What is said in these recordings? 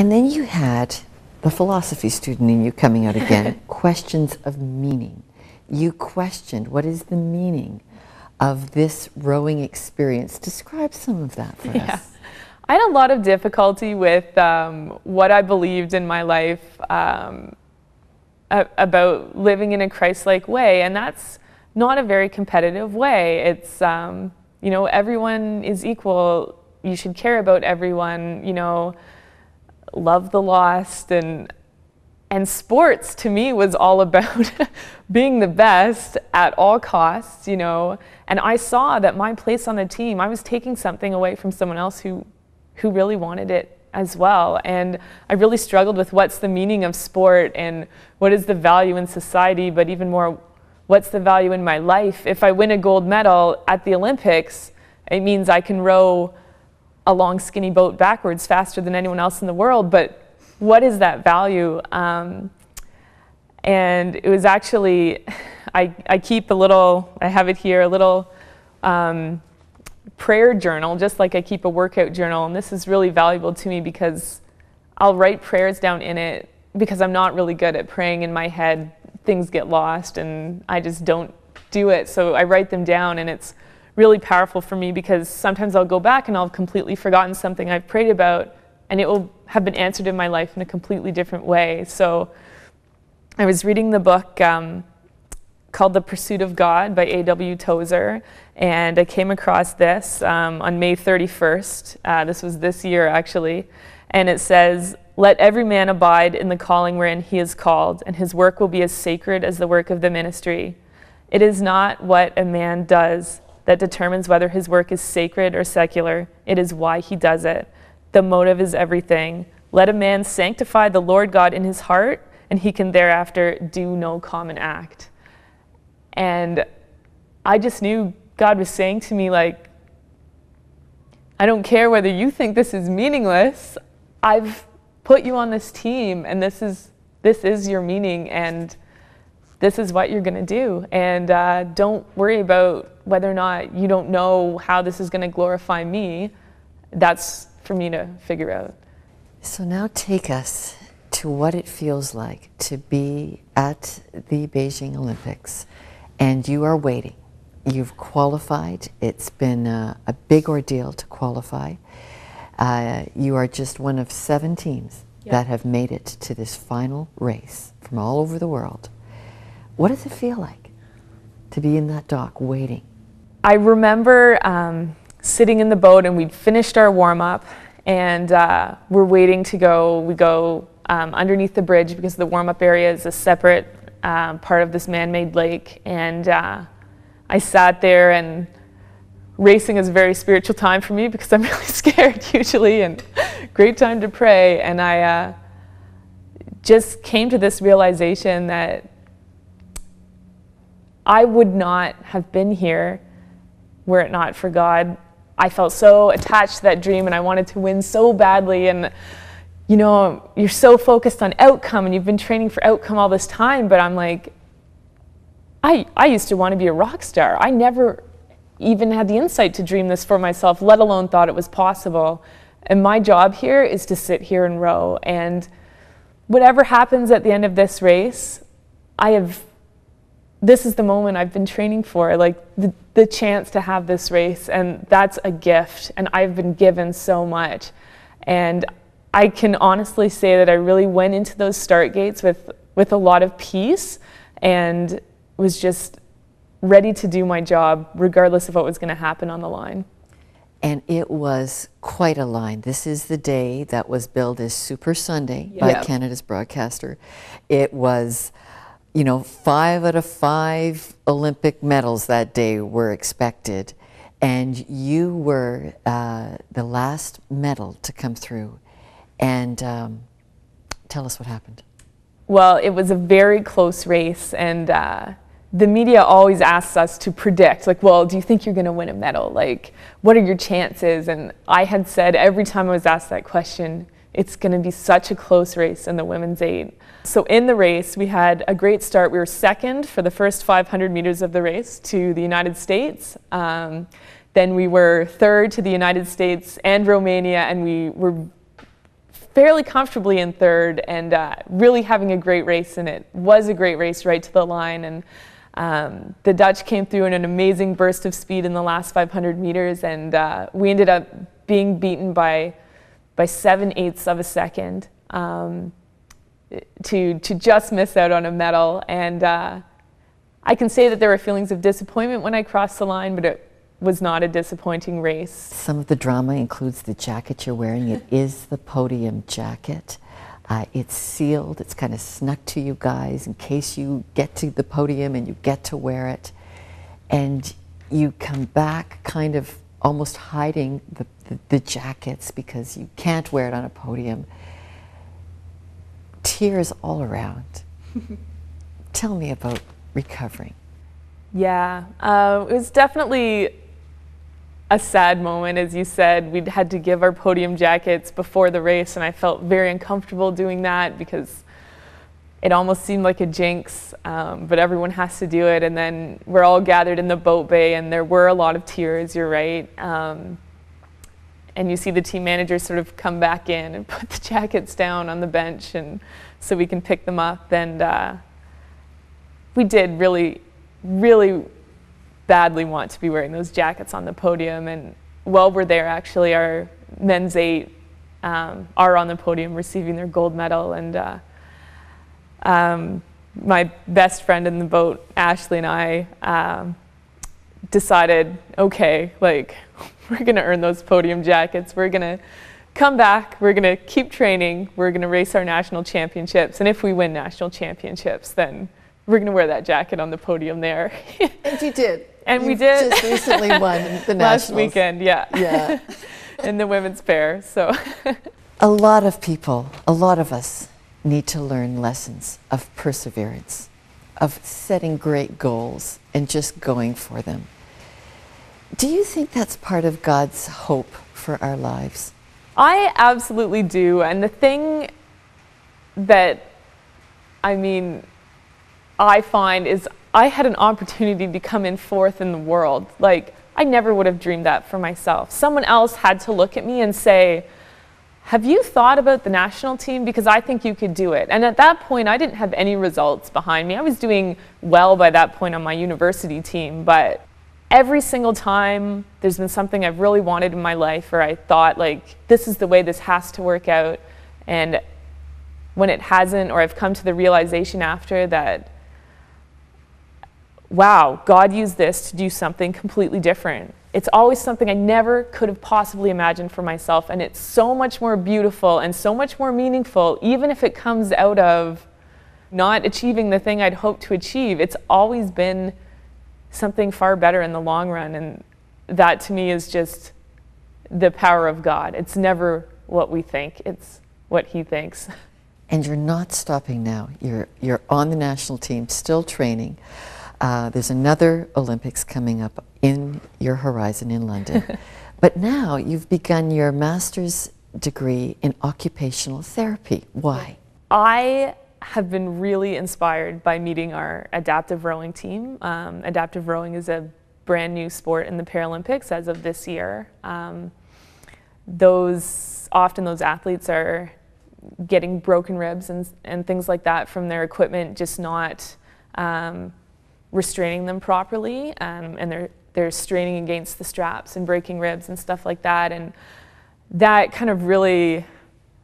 And then you had the philosophy student in you coming out again questions of meaning. You questioned what is the meaning of this rowing experience. Describe some of that for yeah. us. I had a lot of difficulty with um, what I believed in my life um, about living in a Christ like way, and that's not a very competitive way. It's, um, you know, everyone is equal. You should care about everyone, you know, love the lost and and sports to me was all about being the best at all costs, you know. And I saw that my place on the team, I was taking something away from someone else who who really wanted it as well. And I really struggled with what's the meaning of sport and what is the value in society, but even more, what's the value in my life? If I win a gold medal at the Olympics, it means I can row a long, skinny boat backwards faster than anyone else in the world, but what is that value? Um, and it was actually, I, I keep a little, I have it here, a little um, prayer journal, just like I keep a workout journal. And this is really valuable to me because I'll write prayers down in it because I'm not really good at praying in my head. Things get lost and I just don't do it. So I write them down and it's really powerful for me because sometimes I'll go back and I'll have completely forgotten something I've prayed about and it will have been answered in my life in a completely different way. So I was reading the book um, called The Pursuit of God by A.W. Tozer, and I came across this um, on May 31st. Uh, this was this year, actually. And it says, Let every man abide in the calling wherein he is called, and his work will be as sacred as the work of the ministry. It is not what a man does that determines whether his work is sacred or secular, it is why he does it. The motive is everything. Let a man sanctify the Lord God in his heart, and he can thereafter do no common act. And I just knew God was saying to me, like, I don't care whether you think this is meaningless. I've put you on this team, and this is this is your meaning, and this is what you're going to do. And uh, don't worry about whether or not you don't know how this is going to glorify me. That's for me to figure out. So now take us to what it feels like to be at the Beijing Olympics and you are waiting. You've qualified. It's been a, a big ordeal to qualify. Uh, you are just one of seven teams yep. that have made it to this final race from all over the world. What does it feel like to be in that dock waiting? I remember um, sitting in the boat and we'd finished our warm up and uh, we're waiting to go. We go um, underneath the bridge because the warm up area is a separate um, part of this man-made lake, and uh, I sat there and racing is a very spiritual time for me because I'm really scared usually and great time to pray and I uh, just came to this realization that I would not have been here were it not for God. I felt so attached to that dream and I wanted to win so badly and you know, you're so focused on outcome and you've been training for outcome all this time, but I'm like, I, I used to want to be a rock star. I never even had the insight to dream this for myself, let alone thought it was possible. And my job here is to sit here and row. And whatever happens at the end of this race, I have, this is the moment I've been training for, like the, the chance to have this race. And that's a gift. And I've been given so much. And I can honestly say that I really went into those start gates with, with a lot of peace and was just ready to do my job regardless of what was going to happen on the line. And it was quite a line. This is the day that was billed as Super Sunday by Canada's broadcaster. It was, you know, five out of five Olympic medals that day were expected. And you were uh, the last medal to come through. And um, tell us what happened. Well, it was a very close race, and uh, the media always asks us to predict, like, well, do you think you're going to win a medal? Like, what are your chances? And I had said every time I was asked that question, it's going to be such a close race in the women's eight. So in the race, we had a great start. We were second for the first 500 meters of the race to the United States. Um, then we were third to the United States and Romania, and we were fairly comfortably in third and uh, really having a great race, and it was a great race right to the line. And um, the Dutch came through in an amazing burst of speed in the last 500 meters, and uh, we ended up being beaten by by seven eighths of a second um, to to just miss out on a medal. And uh, I can say that there were feelings of disappointment when I crossed the line, but it was not a disappointing race. Some of the drama includes the jacket you're wearing. It is the podium jacket. Uh, it's sealed. It's kind of snuck to you guys in case you get to the podium and you get to wear it. And you come back kind of almost hiding the, the, the jackets because you can't wear it on a podium. Tears all around. Tell me about recovering. Yeah, uh, it was definitely a sad moment. As you said, we'd had to give our podium jackets before the race, and I felt very uncomfortable doing that because it almost seemed like a jinx, um, but everyone has to do it. And then we're all gathered in the boat bay, and there were a lot of tears, you're right. Um, and you see the team managers sort of come back in and put the jackets down on the bench and so we can pick them up. And uh, we did really, really badly want to be wearing those jackets on the podium. And while we're there, actually, our men's eight um, are on the podium receiving their gold medal. And uh, um, my best friend in the boat, Ashley, and I um, decided, okay, like, we're going to earn those podium jackets. We're going to come back. We're going to keep training. We're going to race our national championships. And if we win national championships, then we're going to wear that jacket on the podium there. and you did. And you we did. Just recently won the last nationals. weekend. Yeah. Yeah. in the women's pair. So. a lot of people, a lot of us, need to learn lessons of perseverance, of setting great goals and just going for them. Do you think that's part of God's hope for our lives? I absolutely do. And the thing that, I mean, I find is I had an opportunity to come in fourth in the world. Like, I never would have dreamed that for myself. Someone else had to look at me and say, Have you thought about the national team? Because I think you could do it. And at that point, I didn't have any results behind me. I was doing well by that point on my university team, but every single time there's been something I've really wanted in my life or I thought, like, this is the way this has to work out. And when it hasn't, or I've come to the realization after that wow, God used this to do something completely different. It's always something I never could have possibly imagined for myself, and it's so much more beautiful and so much more meaningful, even if it comes out of not achieving the thing I'd hoped to achieve. It's always been something far better in the long run, and that to me is just the power of God. It's never what we think, it's what He thinks. And you're not stopping now. You're, you're on the national team, still training. Uh, there's another Olympics coming up in your horizon in London. but now you've begun your master's degree in occupational therapy. Why? I have been really inspired by meeting our adaptive rowing team. Um, adaptive rowing is a brand new sport in the Paralympics as of this year. Um, those often those athletes are getting broken ribs and, and things like that from their equipment just not um, restraining them properly, um, and they're they're straining against the straps and breaking ribs and stuff like that, and that kind of really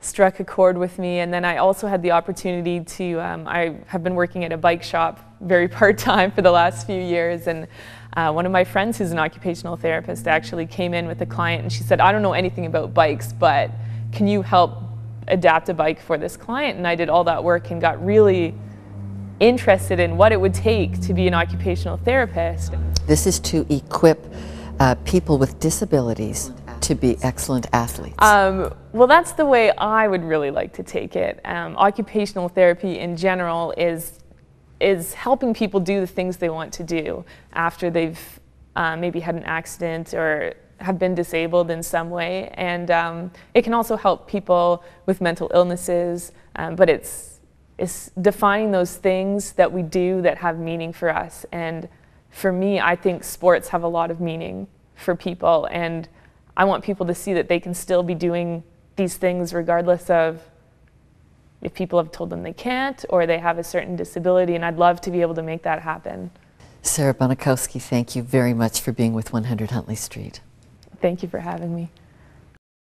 struck a chord with me. And then I also had the opportunity to um, I have been working at a bike shop very part time for the last few years, and uh, one of my friends who's an occupational therapist actually came in with a client, and she said, "I don't know anything about bikes, but can you help?" adapt a bike for this client and I did all that work and got really interested in what it would take to be an occupational therapist. This is to equip uh, people with disabilities to be excellent athletes. Um, well, that's the way I would really like to take it. Um, occupational therapy in general is is helping people do the things they want to do after they've uh, maybe had an accident or have been disabled in some way, and um, it can also help people with mental illnesses. Um, but it's is defining those things that we do that have meaning for us. And for me, I think sports have a lot of meaning for people. And I want people to see that they can still be doing these things regardless of if people have told them they can't or they have a certain disability, and I'd love to be able to make that happen. Sarah Bonikowsky, thank you very much for being with 100 Huntley Street. Thank you for having me.